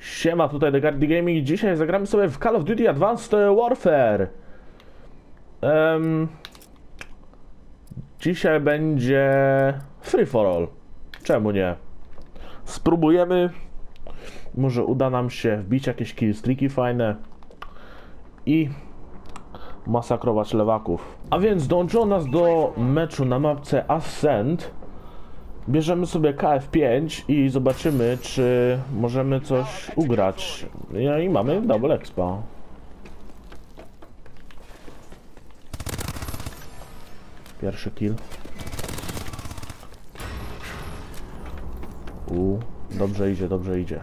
Siema, tutaj The Gardy Gaming dzisiaj zagramy sobie w Call of Duty Advanced Warfare. Em, dzisiaj będzie free for all. Czemu nie? Spróbujemy. Może uda nam się wbić jakieś killstreaki fajne i masakrować lewaków. A więc dołączyło nas do meczu na mapce Ascent. Bierzemy sobie KF5 i zobaczymy, czy możemy coś ugrać. No i mamy double expa. Pierwszy kill. U, dobrze idzie, dobrze idzie.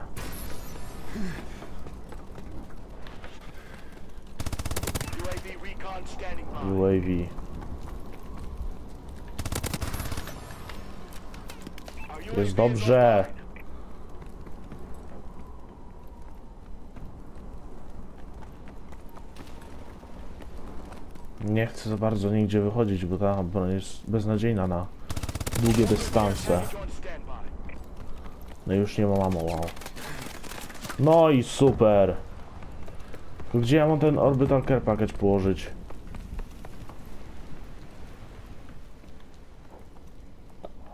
UAV Jest dobrze. Nie chcę za bardzo nigdzie wychodzić, bo ta broń jest beznadziejna na długie dystanse. No już nie ma mamo, wow. No i super. Gdzie ja mam ten orbital care package położyć?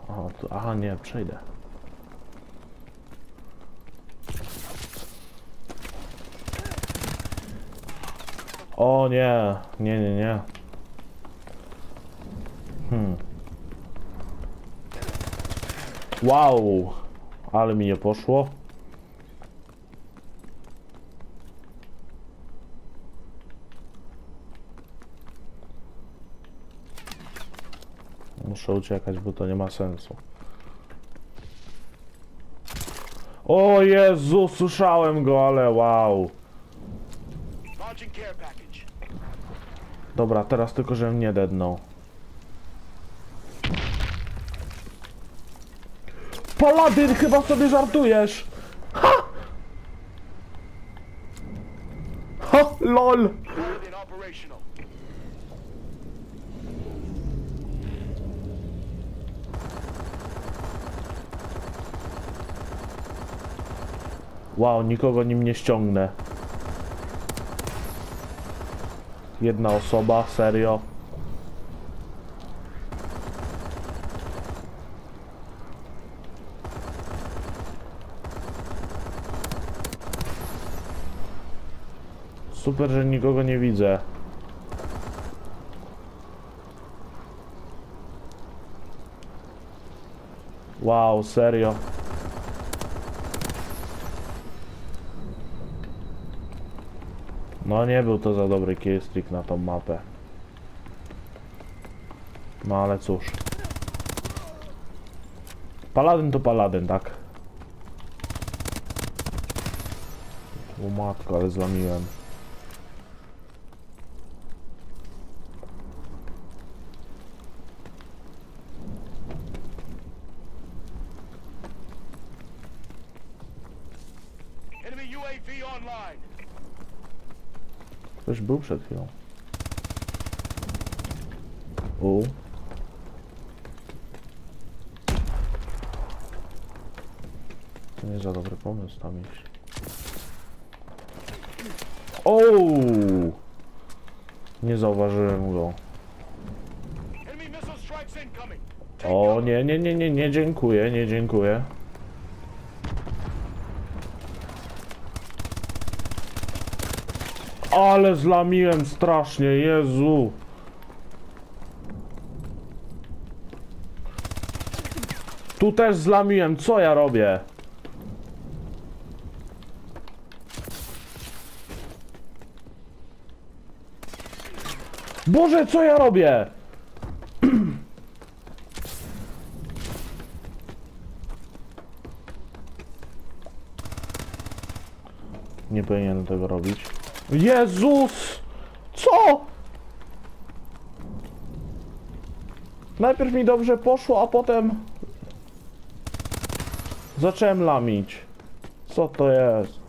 Aha, tu, aha nie, przejdę. O nie, nie, nie, nie. Hmm. Wow, ale mi nie poszło. Muszę uciekać, bo to nie ma sensu. O Jezu, słyszałem go, ale wow. Dobra, teraz tylko, żebym nie dednął. Paladyn, chyba sobie żartujesz! Ha! Ha! LOL! Wow, nikogo nim nie ściągnę. Jedna osoba, serio. Super, że nikogo nie widzę. Wow, serio. No nie był to za dobry killstreak na tą mapę. No ale cóż. Paladyn to paladyn, tak? O matko, ale zlamiłem. Enemy UAV online. Ktoś był przed chwilą. U. To nie za dobry pomysł tam iść. O! Nie zauważyłem go. O nie, nie, nie, nie, nie dziękuję, nie dziękuję. Ale zlamiłem strasznie, Jezu. Tu też zlamiłem, co ja robię? Boże, co ja robię? Nie powinienem tego robić. Jezus! Co? Najpierw mi dobrze poszło, a potem... Zacząłem lamić. Co to jest?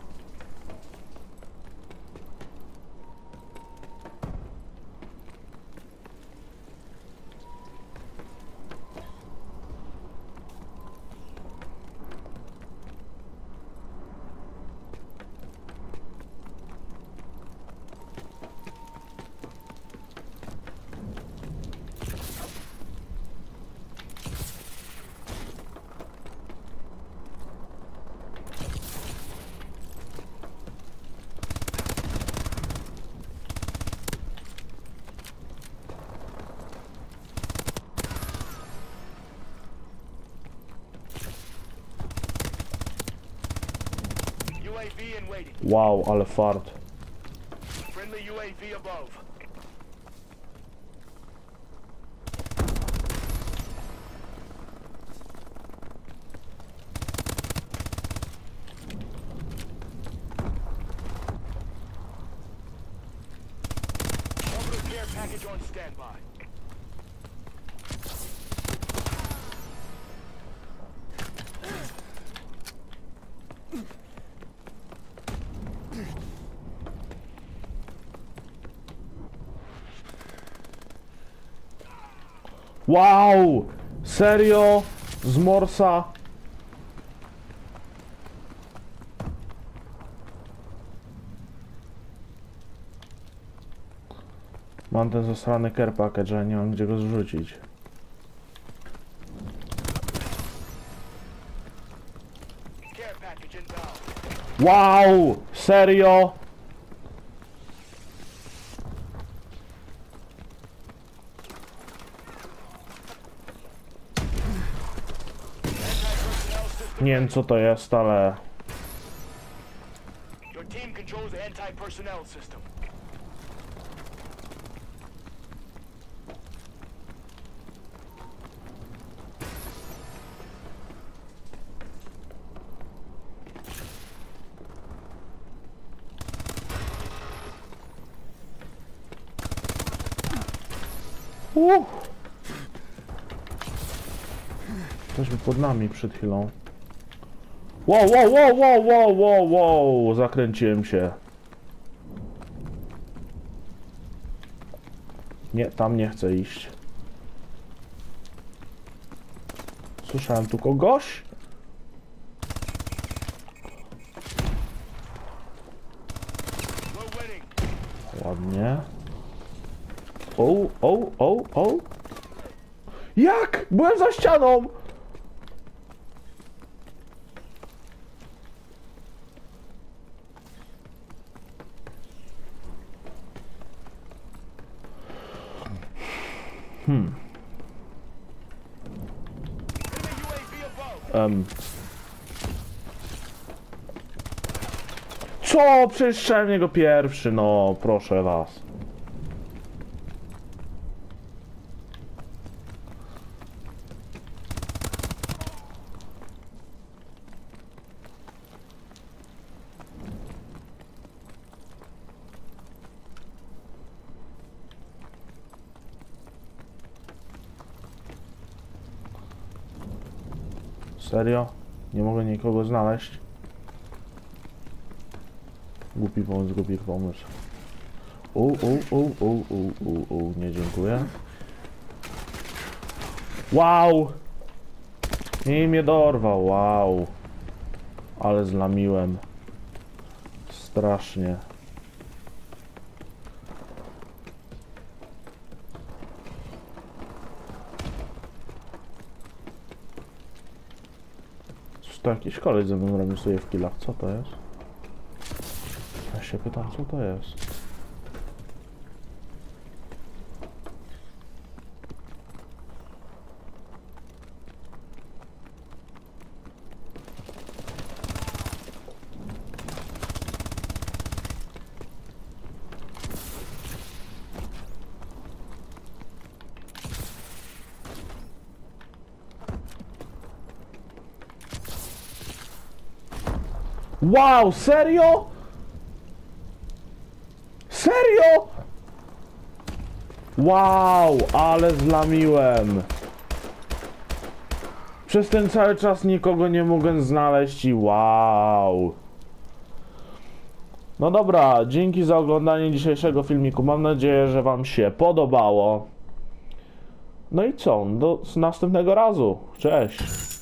Wow, ale fart. Friendly UAV above. Package on standby. Wow! Serio? Z Morsa? Mam ten zasrany care package, a nie mam gdzie go zrzucić. Wow! Serio? Nie wiem co to jest, ale... Uh. Ktoś był pod nami przed chwilą. Wow, wow, wow, wow, wow, wow, wow, zakręciłem się. Nie, tam nie chcę iść. Słyszałem tu kogoś? Ładnie. O, o, o, o. Jak? Byłem za ścianą! Above. Em. Co? Przecież strzelnie niego pierwszy, no proszę was. Serio? Nie mogę nikogo znaleźć? Głupi pomysł, głupi pomysł. U, u, u, u, u, u, u, nie dziękuję. Wow! I mnie dorwał, wow. Ale zlamiłem. Strasznie. To jakiś koleś ze mną robił sobie w killach? Co to jest? Ja się pytam, co to jest? Wow, serio? Serio? Wow, ale zlamiłem. Przez ten cały czas nikogo nie mogłem znaleźć i wow. No dobra, dzięki za oglądanie dzisiejszego filmiku. Mam nadzieję, że Wam się podobało. No i co? Do następnego razu. Cześć.